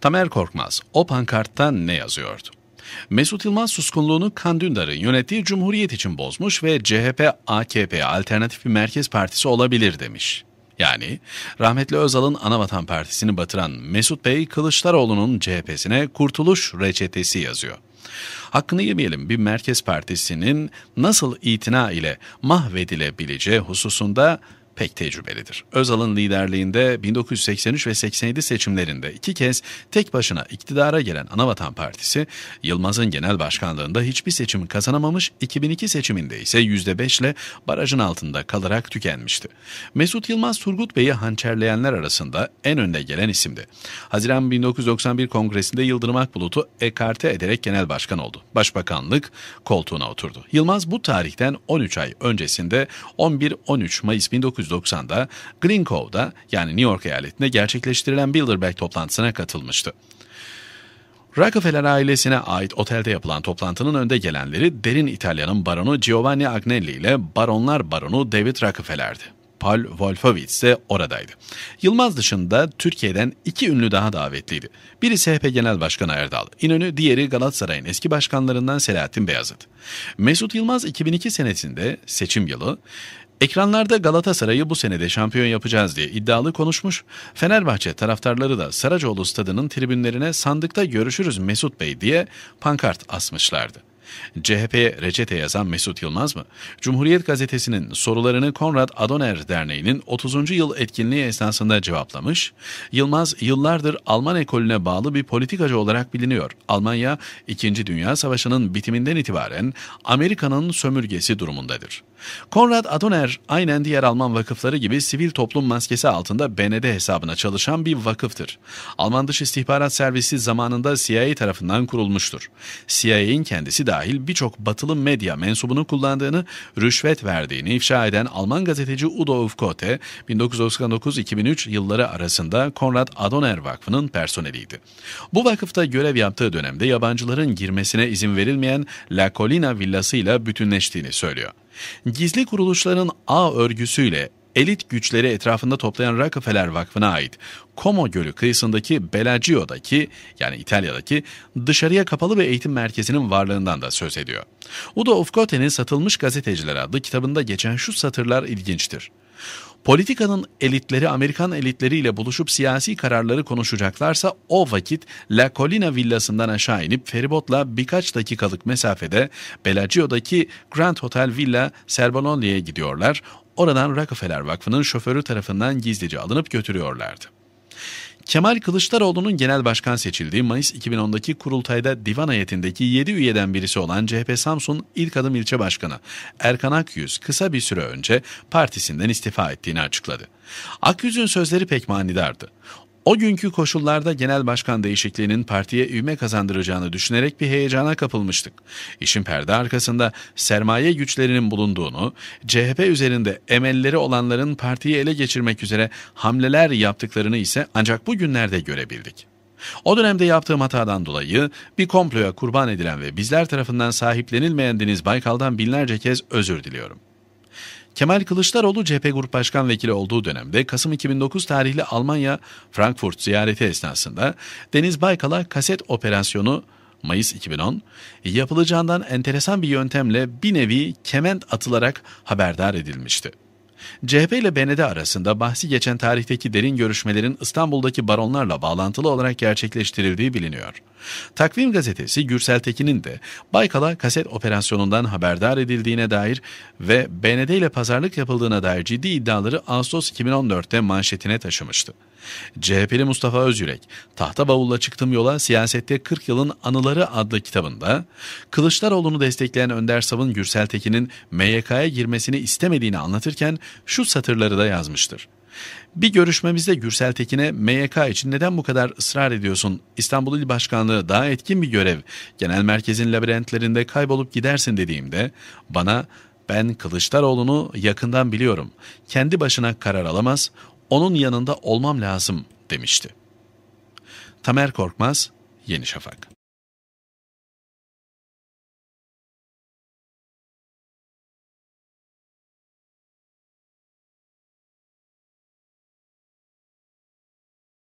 Tamer Korkmaz o pankartta ne yazıyordu? Mesut Yılmaz suskunluğunu Kan Dündar'ın yönettiği Cumhuriyet için bozmuş ve CHP, AKP alternatif bir merkez partisi olabilir demiş. Yani rahmetli Özal'ın Anavatan Partisi'ni batıran Mesut Bey Kılıçdaroğlu'nun CHP'sine kurtuluş reçetesi yazıyor. Hakkını yemeyelim bir merkez partisinin nasıl itina ile mahvedilebileceği hususunda pek tecrübelidir. Özal'ın liderliğinde 1983 ve 87 seçimlerinde iki kez tek başına iktidara gelen Anavatan Partisi, Yılmaz'ın genel başkanlığında hiçbir seçim kazanamamış, 2002 seçiminde ise %5 ile barajın altında kalarak tükenmişti. Mesut Yılmaz Turgut Bey'i hançerleyenler arasında en önde gelen isimdi. Haziran 1991 kongresinde Yıldırım Akbulut'u ekarte ederek genel başkan oldu. Başbakanlık koltuğuna oturdu. Yılmaz bu tarihten 13 ay öncesinde 11-13 Mayıs 19 1990'da Green Cove'da yani New York eyaletinde gerçekleştirilen Bilderberg toplantısına katılmıştı. Rockefeller ailesine ait otelde yapılan toplantının önde gelenleri derin İtalya'nın baronu Giovanni Agnelli ile baronlar baronu David Rockefeller'di. Paul Wolfowitz de oradaydı. Yılmaz dışında Türkiye'den iki ünlü daha davetliydi. Biri CHP Genel Başkanı Erdal İnönü, diğeri Galatasaray'ın eski başkanlarından Selahattin Beyazıt. Mesut Yılmaz 2002 senesinde seçim yılı Ekranlarda Galatasaray'ı bu senede şampiyon yapacağız diye iddialı konuşmuş, Fenerbahçe taraftarları da Saracoğlu stadının tribünlerine sandıkta görüşürüz Mesut Bey diye pankart asmışlardı. CHP'ye reçete yazan Mesut Yılmaz mı? Cumhuriyet Gazetesi'nin sorularını Konrad Adoner Derneği'nin 30. yıl etkinliği esnasında cevaplamış. Yılmaz yıllardır Alman ekolüne bağlı bir politikacı olarak biliniyor. Almanya 2. Dünya Savaşı'nın bitiminden itibaren Amerika'nın sömürgesi durumundadır. Konrad Adoner aynen diğer Alman vakıfları gibi sivil toplum maskesi altında BND hesabına çalışan bir vakıftır. Alman Dış İstihbarat Servisi zamanında CIA tarafından kurulmuştur. CIA'in kendisi dahil birçok batılı medya mensubunu kullandığını, rüşvet verdiğini ifşa eden Alman gazeteci Udo Ufkote, 1999-2003 yılları arasında Konrad Adoner Vakfı'nın personeliydi. Bu vakıfta görev yaptığı dönemde yabancıların girmesine izin verilmeyen La Colina villasıyla bütünleştiğini söylüyor. Gizli kuruluşların ağ örgüsüyle elit güçleri etrafında toplayan Rockefeller Vakfı'na ait Como Gölü kıyısındaki Bellagio'daki yani İtalya'daki dışarıya kapalı bir eğitim merkezinin varlığından da söz ediyor. Udo Ufkote'nin Satılmış Gazeteciler adlı kitabında geçen şu satırlar ilginçtir. Politikanın elitleri Amerikan elitleriyle buluşup siyasi kararları konuşacaklarsa o vakit La Colina villasından aşağı inip feribotla birkaç dakikalık mesafede Bellagio'daki Grand Hotel Villa Cerboloni'ye gidiyorlar. Oradan Rockefeller Vakfı'nın şoförü tarafından gizlice alınıp götürüyorlardı. Kemal Kılıçdaroğlu'nun genel başkan seçildiği Mayıs 2010'daki kurultayda divan heyetindeki 7 üyeden birisi olan CHP Samsun İlk Adım İlçe Başkanı Erkan Akyüz kısa bir süre önce partisinden istifa ettiğini açıkladı. Akyüz'ün sözleri pek manidardı. O günkü koşullarda genel başkan değişikliğinin partiye üme kazandıracağını düşünerek bir heyecana kapılmıştık. İşin perde arkasında sermaye güçlerinin bulunduğunu, CHP üzerinde emelleri olanların partiyi ele geçirmek üzere hamleler yaptıklarını ise ancak bu günlerde görebildik. O dönemde yaptığım hatadan dolayı bir komploya kurban edilen ve bizler tarafından sahiplenilmeyen Deniz Baykal'dan binlerce kez özür diliyorum. Kemal Kılıçdaroğlu CHP Grup Başkan Vekili olduğu dönemde Kasım 2009 tarihli Almanya Frankfurt ziyareti esnasında Deniz Baykal'a kaset operasyonu Mayıs 2010 yapılacağından enteresan bir yöntemle bir nevi kement atılarak haberdar edilmişti. CHP ile BND arasında bahsi geçen tarihteki derin görüşmelerin İstanbul'daki baronlarla bağlantılı olarak gerçekleştirildiği biliniyor. Takvim gazetesi Gürsel Tekin'in de Baykal'a kaset operasyonundan haberdar edildiğine dair ve BND ile pazarlık yapıldığına dair ciddi iddiaları Ağustos 2014'te manşetine taşımıştı. CHP'li Mustafa Özyürek, Tahta Bavulla Çıktım Yola Siyasette 40 Yılın Anıları adlı kitabında Kılıçdaroğlu'nu destekleyen Önder Sav'ın Gürsel Tekin'in MYK'ya girmesini istemediğini anlatırken şu satırları da yazmıştır. Bir görüşmemizde Gürsel Tekin'e MYK için neden bu kadar ısrar ediyorsun? İstanbul İl Başkanlığı daha etkin bir görev. Genel merkezin labirentlerinde kaybolup gidersin dediğimde bana ben Kılıçdaroğlu'nu yakından biliyorum. Kendi başına karar alamaz, onun yanında olmam lazım demişti. Tamer Korkmaz, Yeni Şafak